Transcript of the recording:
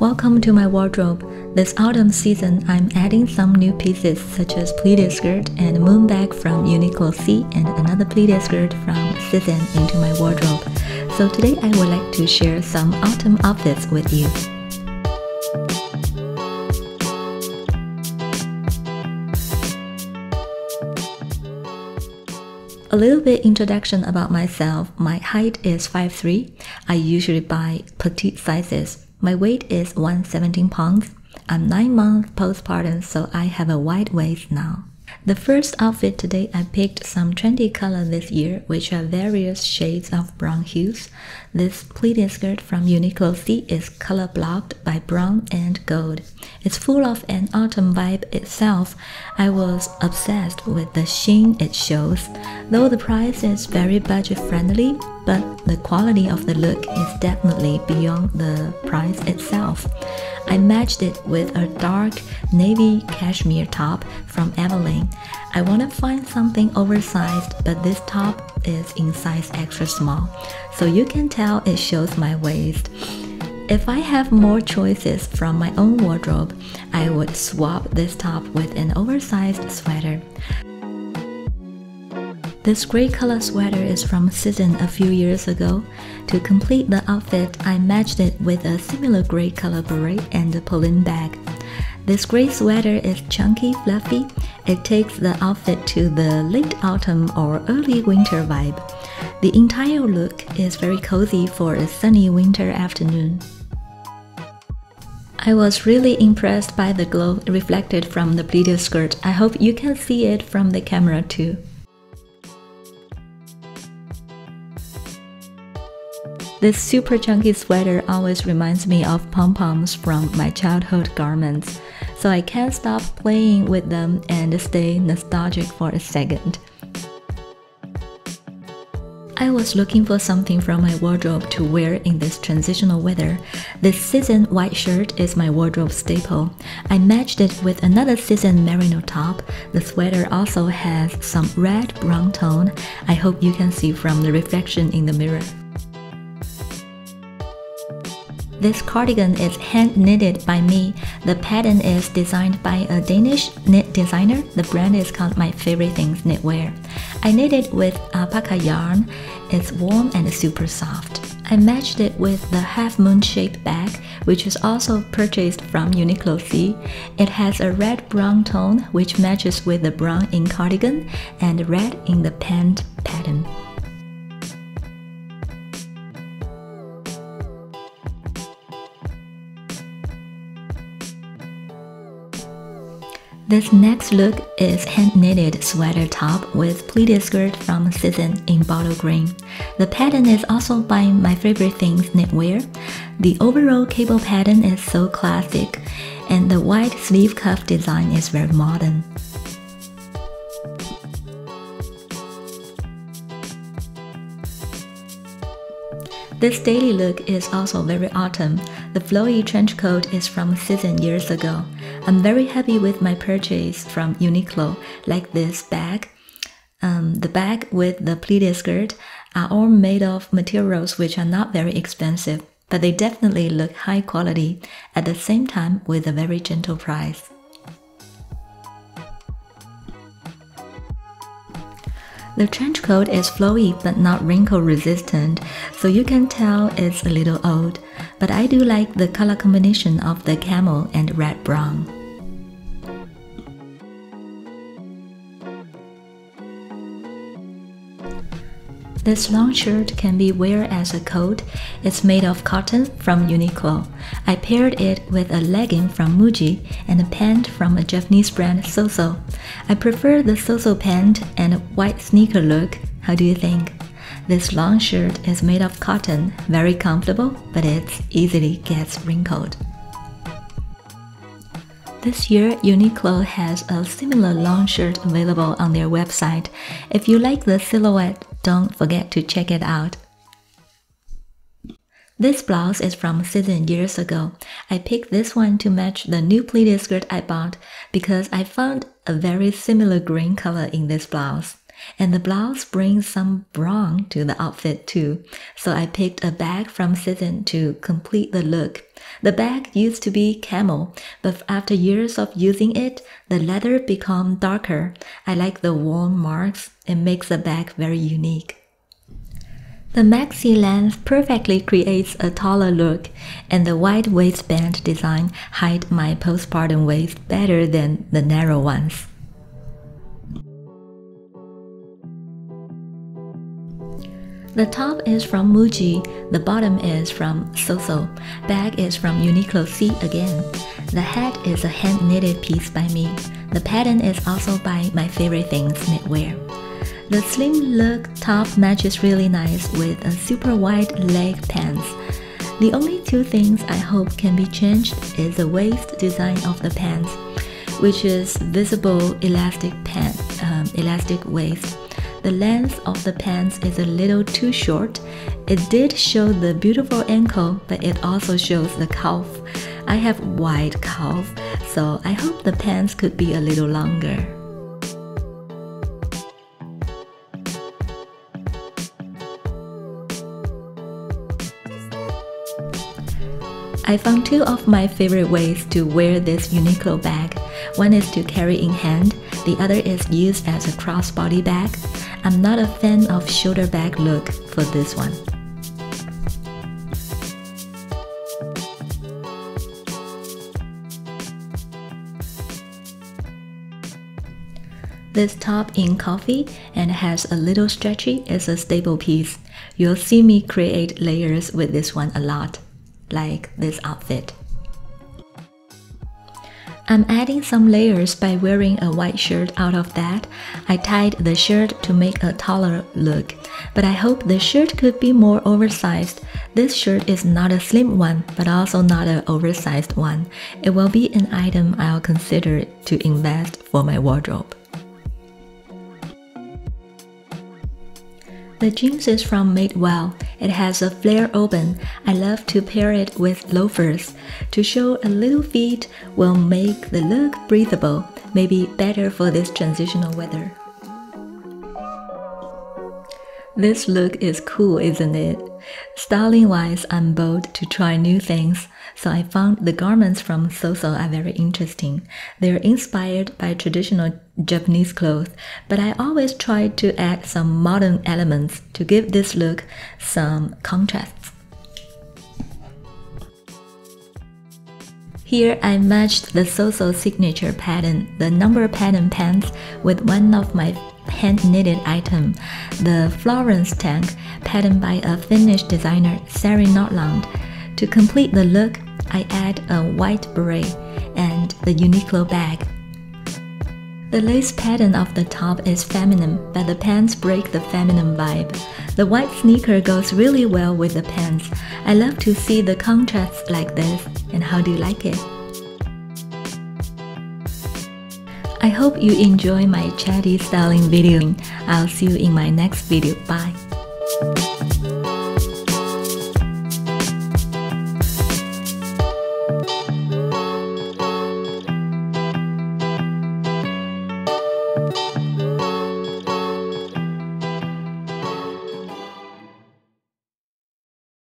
Welcome to my wardrobe. This autumn season, I'm adding some new pieces such as pleated skirt and moon bag from Uniqlo C and another pleated skirt from Sezane into my wardrobe. So today I would like to share some autumn outfits with you. A little bit introduction about myself. My height is 5'3". I usually buy petite sizes. My weight is 117 pounds. I'm 9 months postpartum, so I have a wide waist now. The first outfit today I picked some trendy color this year which are various shades of brown hues. This pleated skirt from Uniqlo C is color blocked by brown and gold. It's full of an autumn vibe itself. I was obsessed with the sheen it shows. Though the price is very budget friendly, but the quality of the look is definitely beyond the price itself. I matched it with a dark navy cashmere top from Everlane. I want to find something oversized, but this top is in size extra small, so you can tell it shows my waist. If I have more choices from my own wardrobe, I would swap this top with an oversized sweater. This gray color sweater is from Sezane a few years ago. To complete the outfit, I matched it with a similar gray color beret and a Polene bag. This gray sweater is chunky, fluffy. It takes the outfit to the late autumn or early winter vibe. The entire look is very cozy for a sunny winter afternoon. I was really impressed by the glow reflected from the pleated skirt. I hope you can see it from the camera too. This super chunky sweater always reminds me of pom-poms from my childhood garments, so I can't stop playing with them and stay nostalgic for a second. I was looking for something from my wardrobe to wear in this transitional weather. This Sezane white shirt is my wardrobe staple. I matched it with another Sezane merino top. The sweater also has some red brown tone. I hope you can see from the reflection in the mirror. This cardigan is hand knitted by me. The pattern is designed by a Danish knit designer. The brand is called My Favorite Things Knitwear. I knitted with alpaca yarn. It's warm and super soft. I matched it with the half moon shaped bag, which is also purchased from Uniqlo C. It has a red brown tone, which matches with the brown in cardigan and red in the pant pattern. This next look is hand-knitted sweater top with pleated skirt from Sezane in bottle green. The pattern is also by My Favorite Things Knitwear. The overall cable pattern is so classic, and the wide sleeve cuff design is very modern. This daily look is also very autumn. The flowy trench coat is from Sezane years ago. I'm very happy with my purchase from Uniqlo, like this bag. Um, the bag with the pleated skirt are all made of materials which are not very expensive, but they definitely look high quality at the same time with a very gentle price. The trench coat is flowy but not wrinkle resistant, so you can tell it's a little old, but I do like the color combination of the camel and red brown. This long shirt can be wear as a coat. It's made of cotton from Uniqlo. I paired it with a legging from Muji and a pant from a Japanese brand SOUSOU. I prefer the SOUSOU pant and white sneaker look. How do you think? This long shirt is made of cotton, very comfortable, but it easily gets wrinkled. This year, Uniqlo has a similar long shirt available on their website. If you like the silhouette, don't forget to check it out. This blouse is from Sezane years ago. I picked this one to match the new pleated skirt I bought because I found a very similar green color in this blouse. And the blouse brings some brown to the outfit too, so I picked a bag from Sezane to complete the look. The bag used to be camel, but after years of using it, the leather become darker. I like the worn marks, it makes the bag very unique. The maxi length perfectly creates a taller look, and the wide waistband design hide my postpartum waist better than the narrow ones. The top is from Muji, the bottom is from SOUSOU, bag is from Uniqlo C again. The hat is a hand knitted piece by me. The pattern is also by my favorite things knitwear. The slim look top matches really nice with a super wide leg pants. The only two things I hope can be changed is the waist design of the pants, which is visible elastic pant, um, elastic waist. The length of the pants is a little too short. It did show the beautiful ankle, but it also shows the calf. I have wide calf, so I hope the pants could be a little longer. I found two of my favorite ways to wear this Uniqlo bag. One is to carry in hand, the other is used as a crossbody bag. I'm not a fan of shoulder bag look for this one. This top in coffee and has a little stretchy is a staple piece. You'll see me create layers with this one a lot like this outfit. I'm adding some layers by wearing a white shirt out of that. I tied the shirt to make a taller look, but I hope the shirt could be more oversized. This shirt is not a slim one, but also not an oversized one. It will be an item I'll consider to invest for my wardrobe. The jeans is from Madewell. It has a flare open. I love to pair it with loafers. To show a little feet will make the look breathable, maybe better for this transitional weather. This look is cool, isn't it? Styling wise, I'm bold to try new things so I found the garments from SOUSOU are very interesting. They're inspired by traditional Japanese clothes, but I always try to add some modern elements to give this look some contrasts. Here I matched the SOUSOU signature pattern, the number pattern pants, with one of my hand-knitted item, the Florence tank, patterned by a Finnish designer, Sari Nordlund. To complete the look, I add a white beret and the Uniqlo bag. The lace pattern of the top is feminine, but the pants break the feminine vibe. The white sneaker goes really well with the pants. I love to see the contrasts like this, and how do you like it? Hope you enjoy my chatty styling video. I'll see you in my next video. Bye.